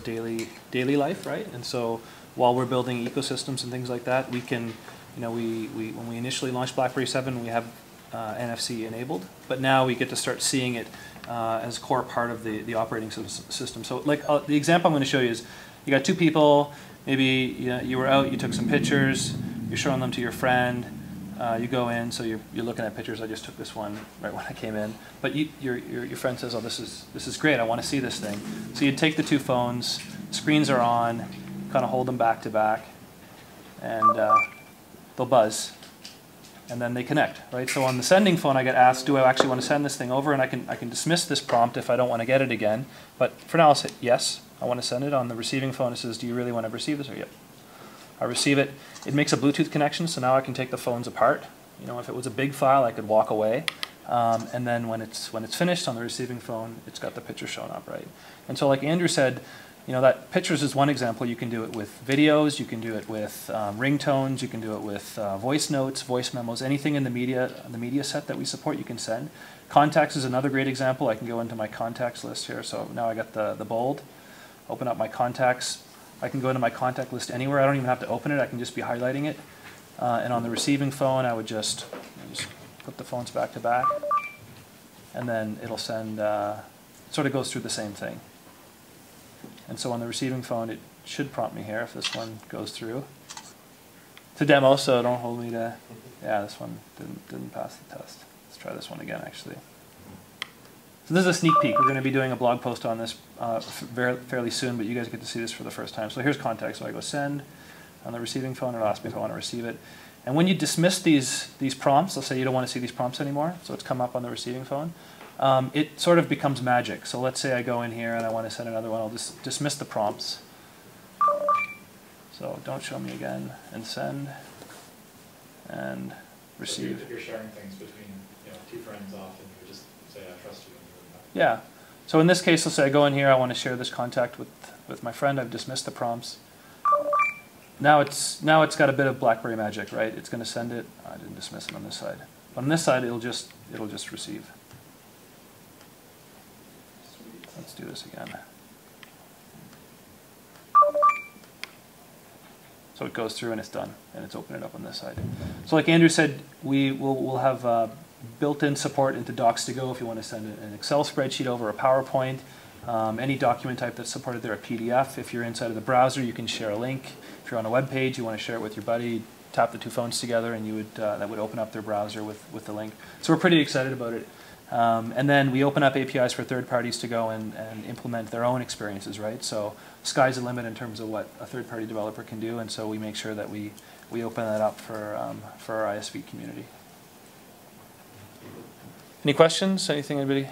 daily daily life, right? And so while we're building ecosystems and things like that, we can, you know, we, we when we initially launched BlackBerry 7, we have uh, NFC enabled, but now we get to start seeing it uh, as core part of the, the operating system. So like uh, the example I'm going to show you is you got two people, maybe you, know, you were out, you took some pictures, you're showing them to your friend, uh, you go in, so you're, you're looking at pictures. I just took this one right when I came in. But you, your, your, your friend says, oh, this is, this is great. I want to see this thing. So you take the two phones, screens are on, kind of hold them back to back, and uh, they'll buzz. And then they connect, right? So on the sending phone, I get asked, do I actually want to send this thing over? And I can, I can dismiss this prompt if I don't want to get it again. But for now, I'll say, yes, I want to send it. On the receiving phone, it says, do you really want to receive this? Or, yep. I receive it. It makes a Bluetooth connection, so now I can take the phones apart. You know, if it was a big file, I could walk away. Um, and then when it's when it's finished on the receiving phone, it's got the picture shown up, right? And so, like Andrew said, you know, that pictures is one example. You can do it with videos, you can do it with um, ringtones, you can do it with uh, voice notes, voice memos, anything in the media the media set that we support, you can send. Contacts is another great example. I can go into my contacts list here. So now I got the the bold. Open up my contacts I can go into my contact list anywhere. I don't even have to open it. I can just be highlighting it. Uh, and on the receiving phone, I would just, just put the phones back to back. And then it'll send, uh, sort of goes through the same thing. And so on the receiving phone, it should prompt me here if this one goes through. It's a demo, so don't hold me to, yeah, this one didn't, didn't pass the test. Let's try this one again, actually. So this is a sneak peek. We're going to be doing a blog post on this uh, fairly soon, but you guys get to see this for the first time. So here's contact. So I go send on the receiving phone. It'll ask me if I want to receive it. And when you dismiss these, these prompts, let's say you don't want to see these prompts anymore, so it's come up on the receiving phone, um, it sort of becomes magic. So let's say I go in here and I want to send another one. I'll just dismiss the prompts. So don't show me again, and send, and receive. If you're sharing things between you know, two friends often, you just say, I trust you. Yeah. So in this case, let's say I go in here, I want to share this contact with, with my friend, I've dismissed the prompts. Now it's, now it's got a bit of BlackBerry magic, right? It's going to send it, I didn't dismiss it on this side. But on this side, it'll just, it'll just receive. Let's do this again. So it goes through and it's done, and it's opening it up on this side. So like Andrew said, we will we'll have uh, built-in support into Docs2Go if you want to send an Excel spreadsheet over a PowerPoint. Um, any document type that's supported there, a PDF. If you're inside of the browser, you can share a link. If you're on a web page, you want to share it with your buddy, tap the two phones together, and you would uh, that would open up their browser with, with the link. So we're pretty excited about it. Um, and then we open up APIs for third parties to go and, and implement their own experiences, right? So sky's the limit in terms of what a third-party developer can do, and so we make sure that we, we open that up for, um, for our ISV community. Any questions? Anything anybody